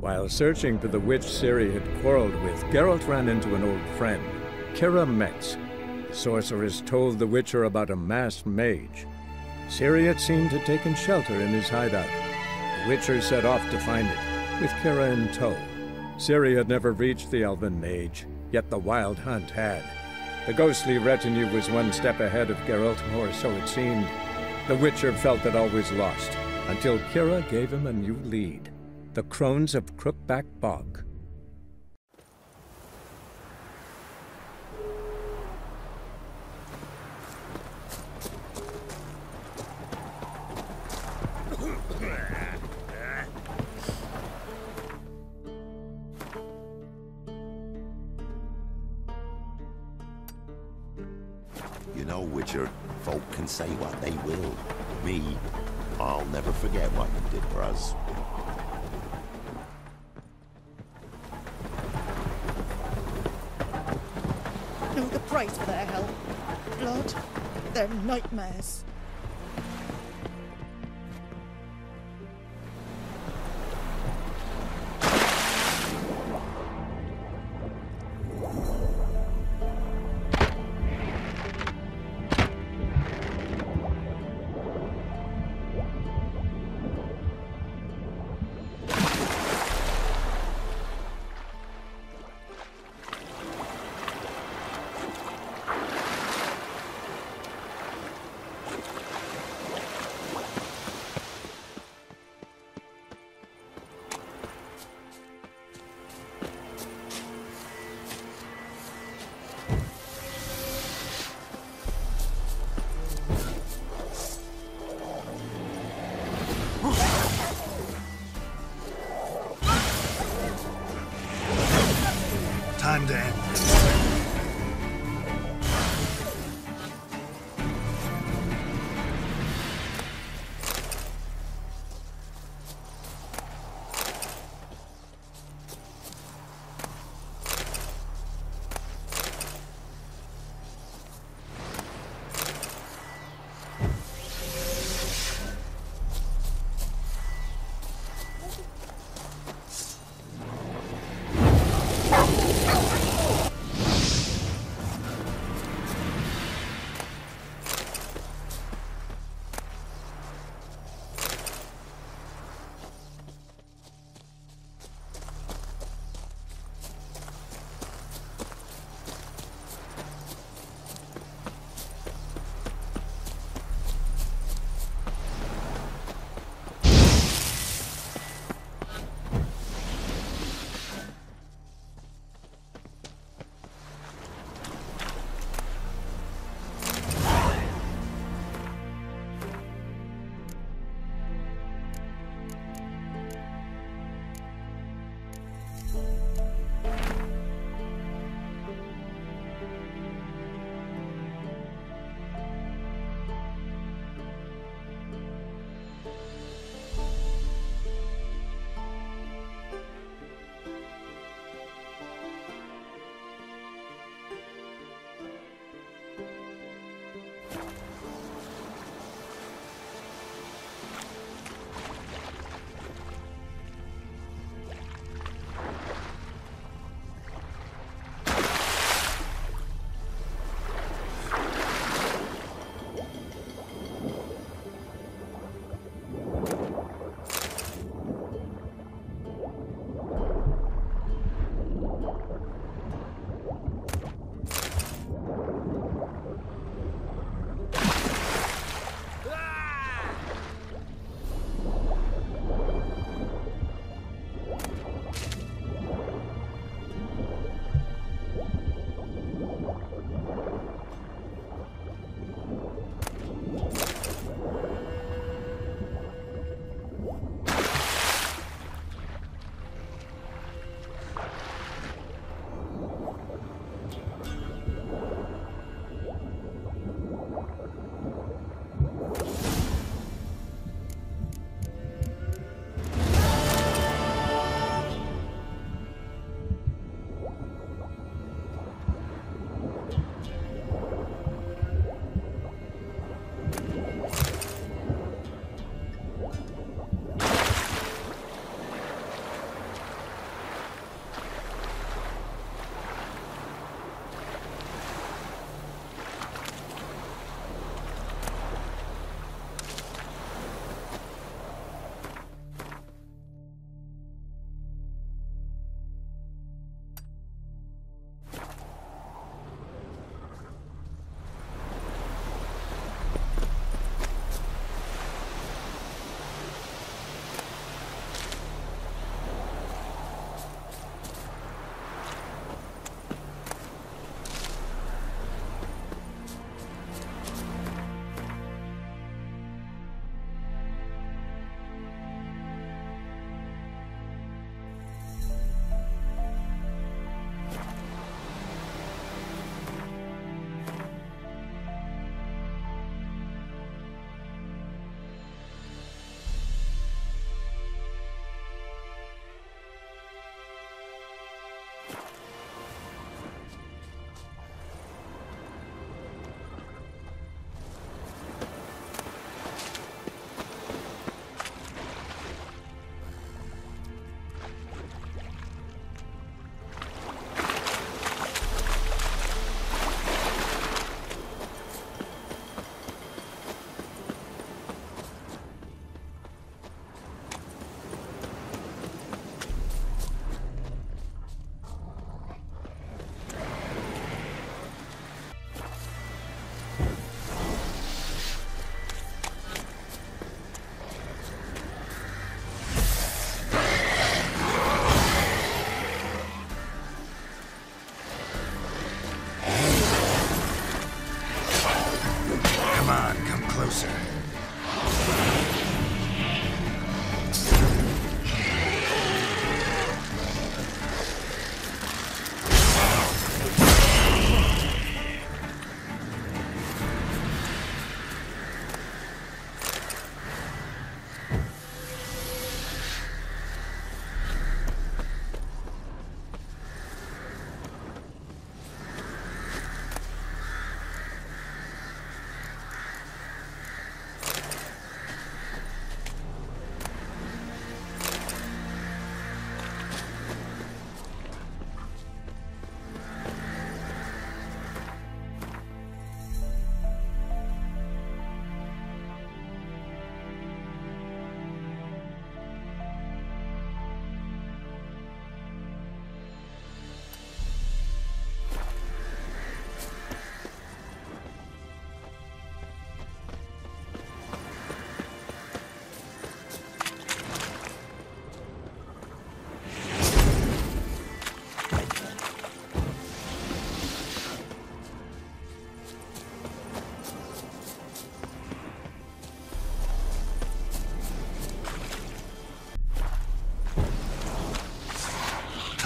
While searching for the witch Ciri had quarreled with, Geralt ran into an old friend, Keira Metz. The sorceress told the Witcher about a masked mage. Ciri had seemed to taken shelter in his hideout. The Witcher set off to find it, with Keira in tow. Ciri had never reached the elven mage, yet the wild hunt had. The ghostly retinue was one step ahead of Geralt, or so it seemed. The Witcher felt that always lost, until Keira gave him a new lead. The Crones of Crookback Bog. You know, Witcher, folk can say what they will. Me, I'll never forget what you did for us. Know for their help. Blood, their nightmares.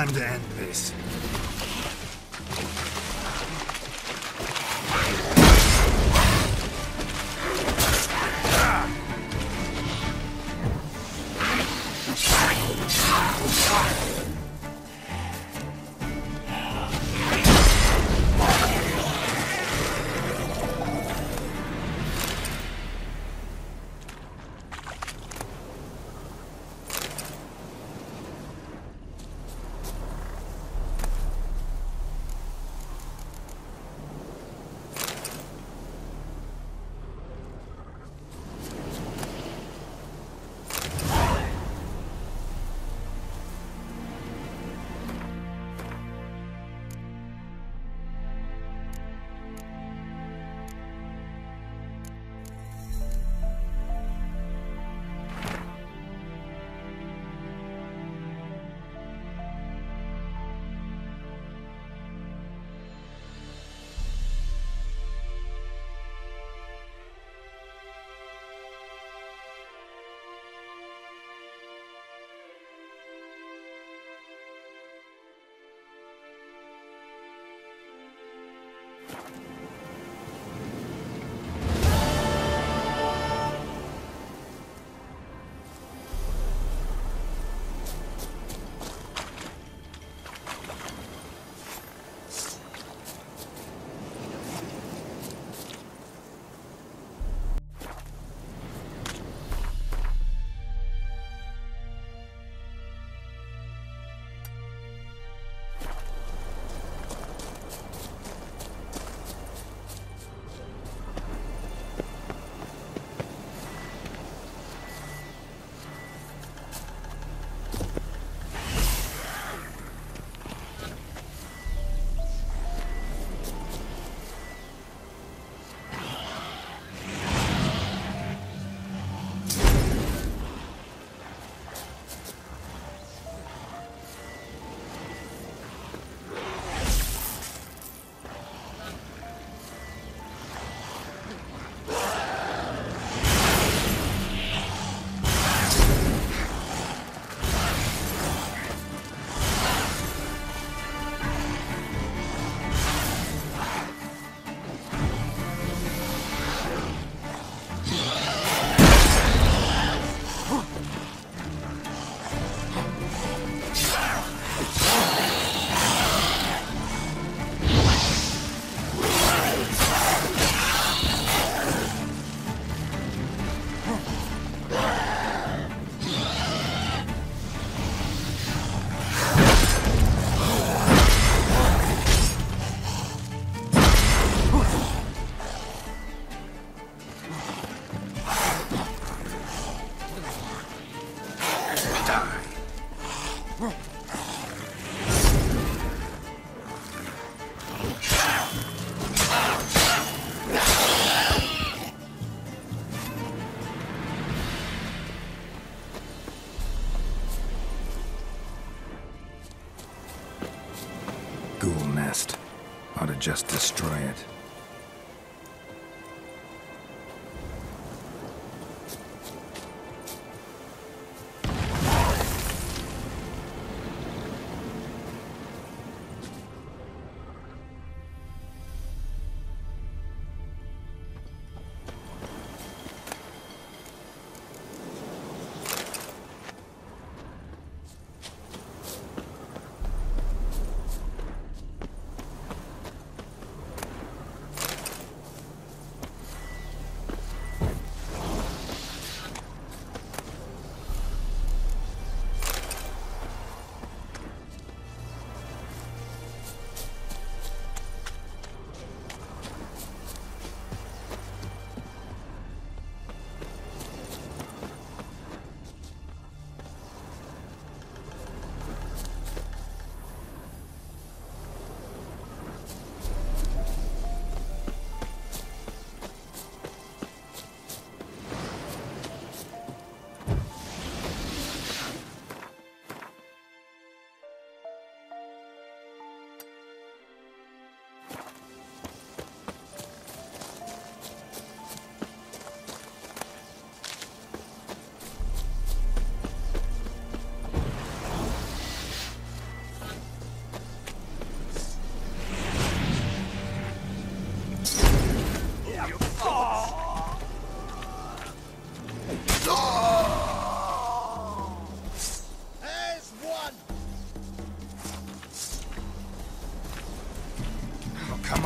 Time to end this.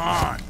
on.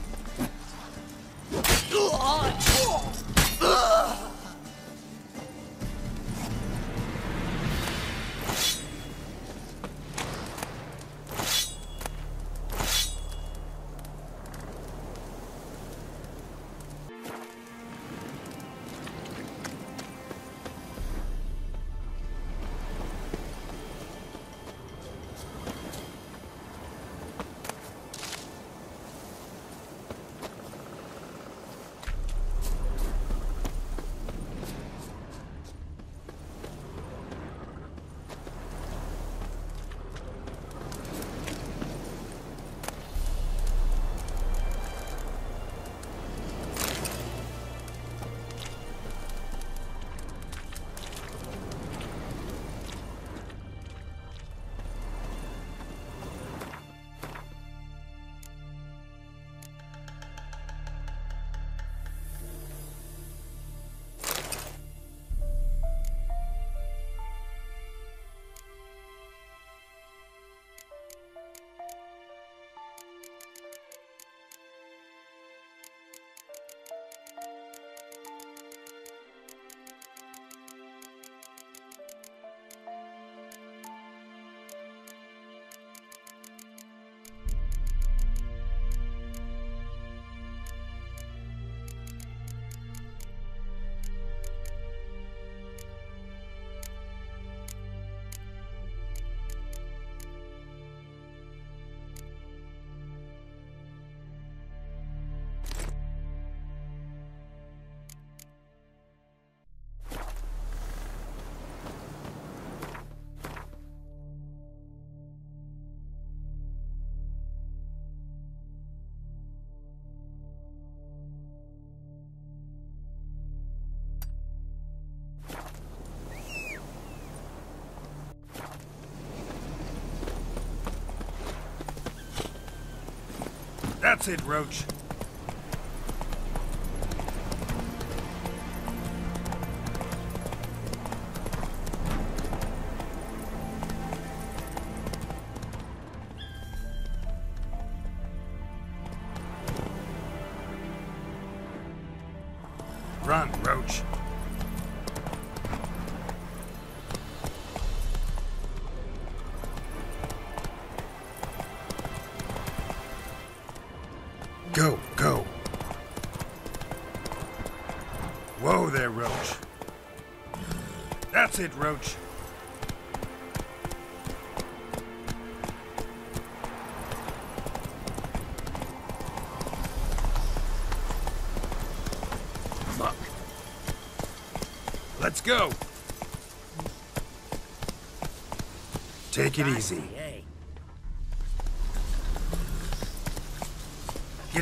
That's it, Roach. Go, go. Whoa there, Roach. That's it, Roach. Fuck. Let's go. Take it easy.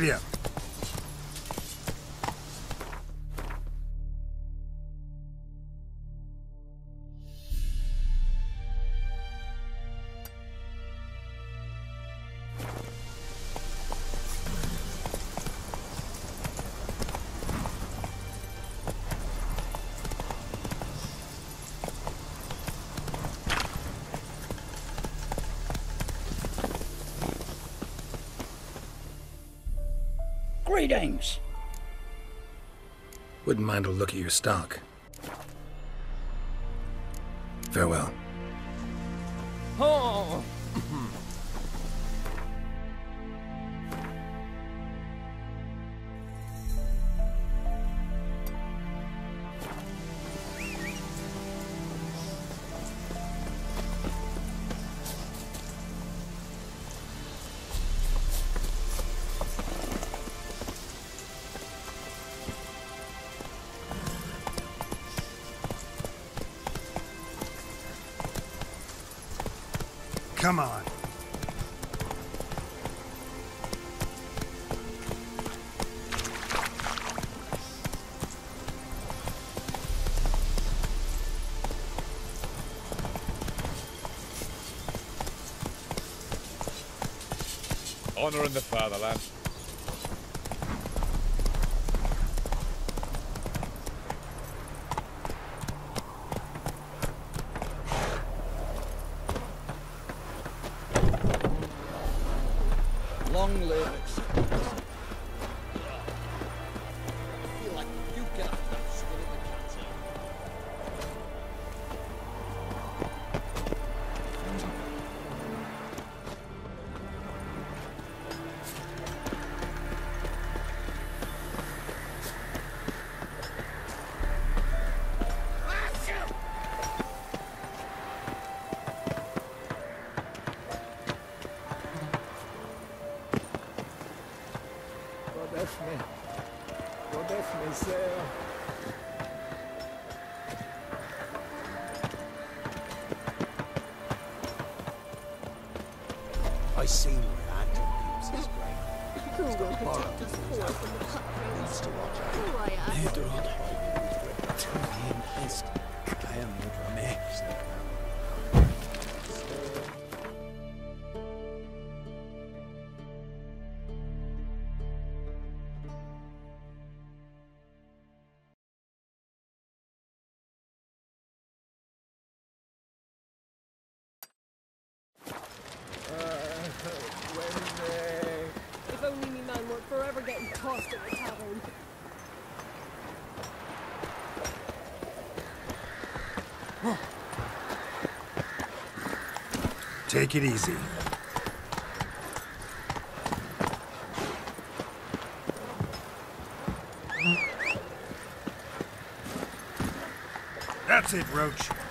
Giddy Greetings. Wouldn't mind a look at your stock. Farewell. Come on. Honor in the fatherland. Long live I seen where Andrew keeps his grain. Who will protect us poor from the cutthroats? Who I am? If Take it easy. That's it, Roach.